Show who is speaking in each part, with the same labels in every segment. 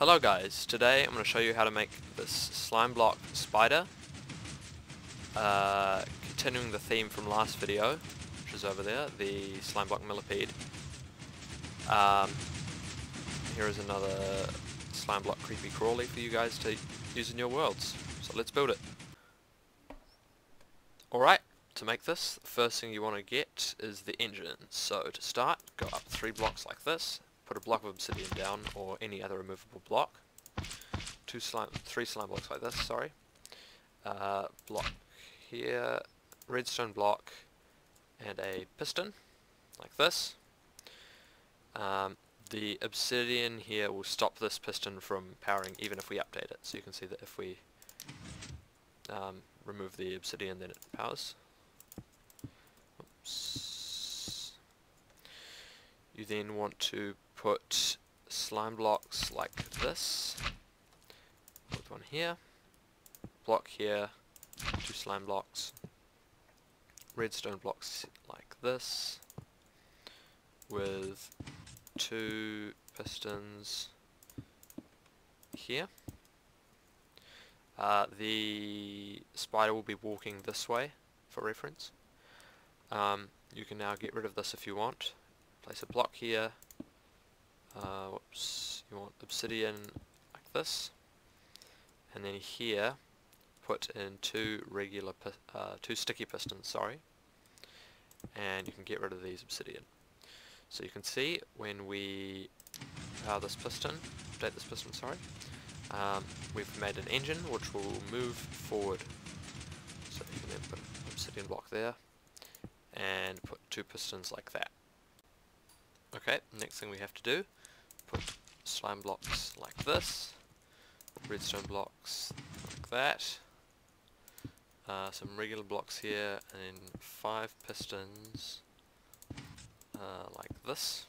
Speaker 1: Hello guys, today I'm going to show you how to make this slime block spider. Uh, continuing the theme from last video, which is over there, the slime block millipede. Um, here is another slime block creepy crawly for you guys to use in your worlds. So let's build it. Alright, to make this, the first thing you want to get is the engine. So to start, go up three blocks like this, put a block of obsidian down or any other removable block. Two slime, three slime blocks like this, sorry. Uh, block here, redstone block, and a piston, like this. Um, the obsidian here will stop this piston from powering even if we update it. So you can see that if we um, remove the obsidian then it powers. Oops. You then want to put slime blocks like this. Put one here. Block here. Two slime blocks. Redstone blocks like this. With two pistons here. Uh, the spider will be walking this way for reference. Um, you can now get rid of this if you want. Place a block here, uh, whoops, you want obsidian like this, and then here put in two regular, uh, two sticky pistons, sorry, and you can get rid of these obsidian. So you can see when we power this piston, update this piston, sorry, um, we've made an engine which will move forward. So you can then put an obsidian block there, and put two pistons like that. Okay, next thing we have to do put slime blocks like this, redstone blocks like that, uh, some regular blocks here, and then five pistons uh, like this.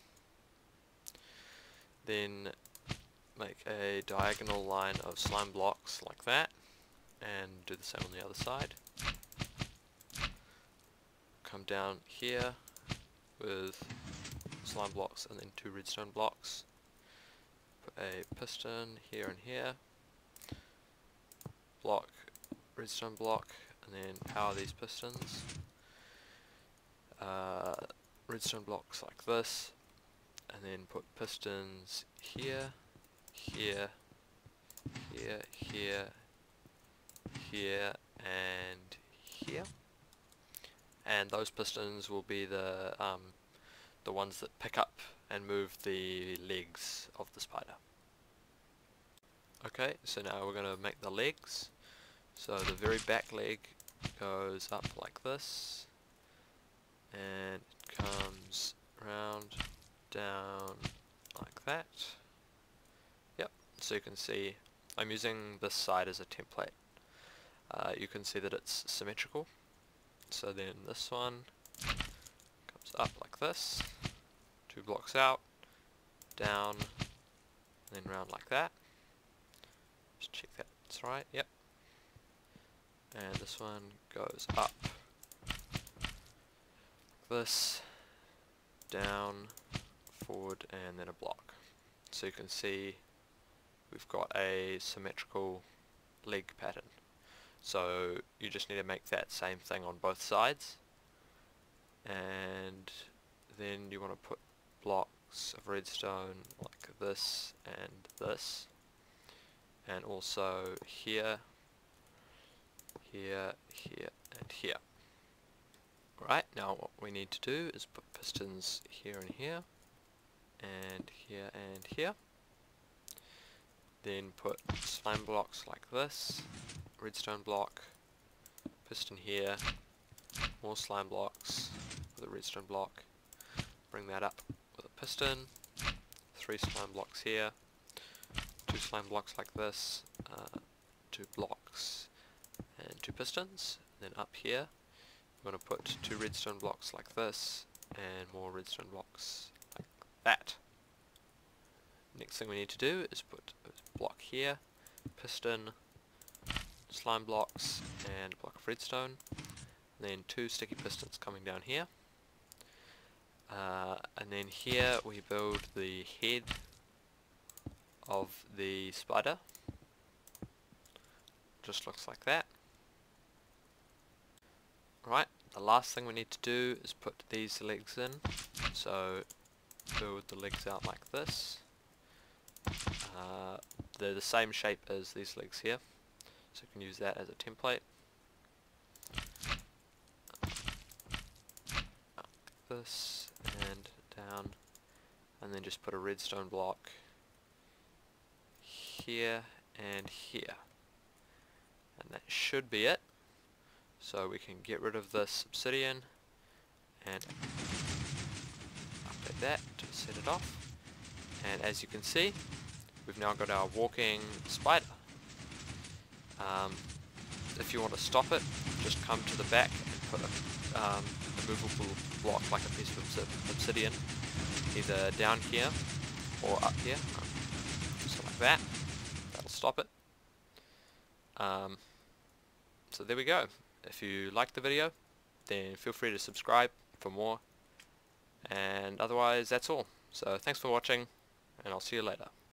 Speaker 1: Then make a diagonal line of slime blocks like that, and do the same on the other side. Come down here with slime blocks and then two redstone blocks put a piston here and here, block, redstone block, and then power these pistons. Uh, redstone blocks like this, and then put pistons here, here, here, here, here, and here. And those pistons will be the um, the ones that pick up and move the legs of the spider. Okay, so now we're going to make the legs. So the very back leg goes up like this, and comes round, down, like that. Yep, so you can see I'm using this side as a template. Uh, you can see that it's symmetrical. So then this one up like this, two blocks out, down, and then round like that. Just check that that's right, yep. And this one goes up. Like this, down, forward, and then a block. So you can see we've got a symmetrical leg pattern. So you just need to make that same thing on both sides. And then you want to put blocks of redstone like this and this. And also here here here and here. Right now what we need to do is put pistons here and here and here and here. Then put slime blocks like this redstone block piston here more slime blocks with a redstone block bring that up with a piston, three slime blocks here, two slime blocks like this, uh, two blocks and two pistons, then up here I'm going to put two redstone blocks like this and more redstone blocks like that. Next thing we need to do is put a block here, piston, slime blocks and a block of redstone, then two sticky pistons coming down here. Uh, and then here we build the head of the spider. Just looks like that. Right, the last thing we need to do is put these legs in. So build the legs out like this. Uh, they're the same shape as these legs here, so you can use that as a template. Like this and down, and then just put a redstone block here and here. And that should be it. So we can get rid of this obsidian and update that to set it off. And as you can see, we've now got our walking spider. Um, if you want to stop it, just come to the back and put a, um, movable block like a piece of obsidian either down here or up here. So like that. That'll stop it. Um, so there we go. If you liked the video, then feel free to subscribe for more. And otherwise, that's all. So thanks for watching, and I'll see you later.